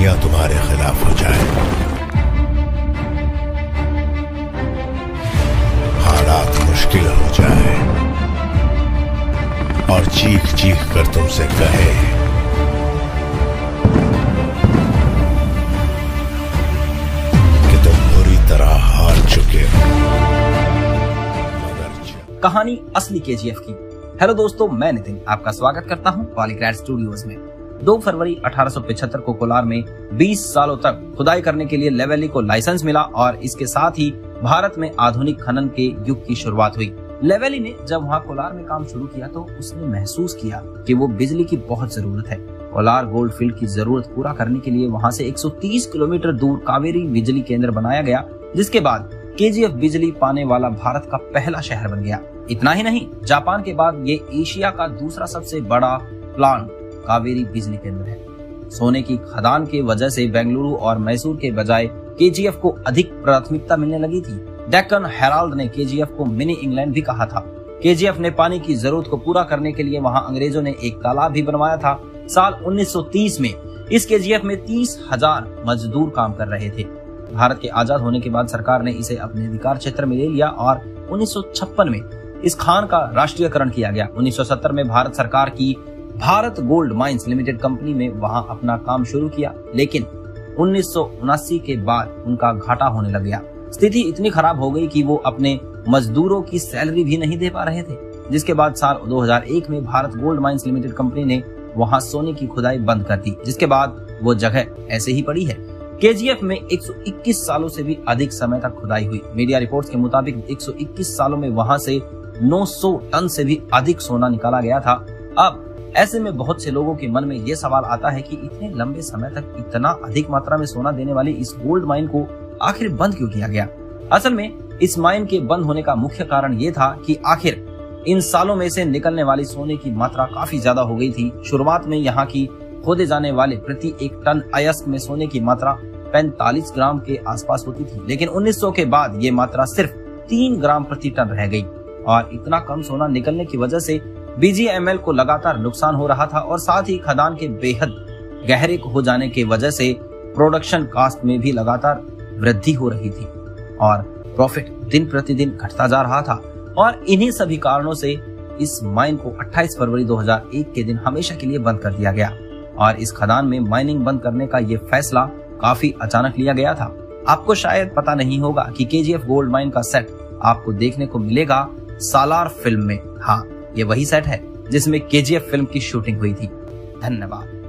दुनिया तुम्हारे खिलाफ हो जाए। हालात मुश्किल हो जाए। और चीख चीख कर तुमसे कहे। कि तुम बुरी तरह हार चुके हो। कहानी असली केजीएफ की। हेलो दोस्तों, मैं नितिन, आपका स्वागत करता हूँ पॉलीग्रैड स्टूडियोज में। 2 फरवरी 1875 को कोलार में 20 सालों तक खुदाई करने के लिए लेवेली को लाइसेंस मिला और इसके साथ ही भारत में आधुनिक खनन के युग की शुरुआत हुई। लेवेली ने जब वहाँ कोलार में काम शुरू किया तो उसने महसूस किया कि वो बिजली की बहुत ज़रूरत है। कोलार गोल्ड फ़ील्ड की ज़रूरत पूरा करने के लिए वहाँ से 130 किलोमीटर दूर कावेरी बिजली केंद्र बनाया गया, जिसके बाद केजीएफ बिजली पाने वाला भारत का पहला शहर बन गया। इतना ही नहीं, जापान के बाद ये एशिया का दूसरा सबसे बड़ा प्लांट कावेरी बिजली केंद्र है। सोने की खदान के वजह से बेंगलुरु और मैसूर के बजाय केजीएफ को अधिक प्राथमिकता मिलने लगी थी। डेक्कन हेराल्ड ने केजीएफ को मिनी इंग्लैंड भी कहा था। केजीएफ ने पानी की ज़रूरत को पूरा करने के लिए वहाँ अंग्रेज़ों ने एक तालाब भी बनवाया था। साल 1930 में इस केजीएफ में तीस हज़ार मजदूर काम कर रहे थे। भारत के आज़ाद होने के बाद सरकार ने इसे अपने अधिकार क्षेत्र में ले लिया और 1956 में इस खान का राष्ट्रीयकरण किया गया। 1970 में भारत सरकार की Bharat gold mines limited company में वहाँ अपना काम शुरू किया, लेकिन उन्नीस के बाद उनका घाटा होने लग गया। स्थिति इतनी खराब हो गई कि वो अपने मजदूरों की सैलरी भी नहीं दे पा रहे थे, जिसके बाद साल 2001 में Bharat gold mines limited company ने वहाँ सोने की खुदाई बंद कर दी, जिसके बाद वो जगह ऐसे ही पड़ी है। केजीएफ में 121 सालों से भी अधिक समय तक खुदाई हुई। मीडिया रिपोर्ट्स के मुताबिक 121 सालों में वहाँ से 900 टन से भी अधिक सोना निकाला गया था। अब ऐसे में बहुत से लोगों के मन में ये सवाल आता है कि इतने लंबे समय तक इतना अधिक मात्रा में सोना देने वाली इस गोल्ड माइन को आखिर बंद क्यों किया गया? असल में, इस माइन के बंद होने का मुख्य कारण ये था कि आखिर इन सालों में से निकलने वाली सोने की मात्रा काफ़ी ज़्यादा हो गई थी। शुरुआत में यहाँ की खोदे जाने वाले प्रति एक टन अयस्क में सोने की मात्रा 45 ग्राम के आसपास होती थी, लेकिन 1900 के बाद ये मात्रा सिर्फ़ तीन ग्राम प्रति टन रह गई। और इतना कम सोना निकलने की वजह से बीजीएमएल को लगातार नुकसान हो रहा था और साथ ही खदान के बेहद गहरे हो जाने की वजह से प्रोडक्शन कास्ट में भी लगातार वृद्धि हो रही थी और प्रॉफिट दिन प्रतिदिन घटता जा रहा था और इन्हीं सभी कारणों से इस माइन को 28 फरवरी 2001 के दिन हमेशा के लिए बंद कर दिया गया और इस खदान में माइनिंग बंद करने का ये फैसला काफ़ी अचानक लिया गया था। आपको शायद पता नहीं होगा कि केजीएफ गोल्ड माइन का सेट आपको देखने को मिलेगा सालार फ़िल्म में। हाँ ये वही सेट है जिसमें केजीएफ फ़िल्म की शूटिंग हुई थी। धन्यवाद।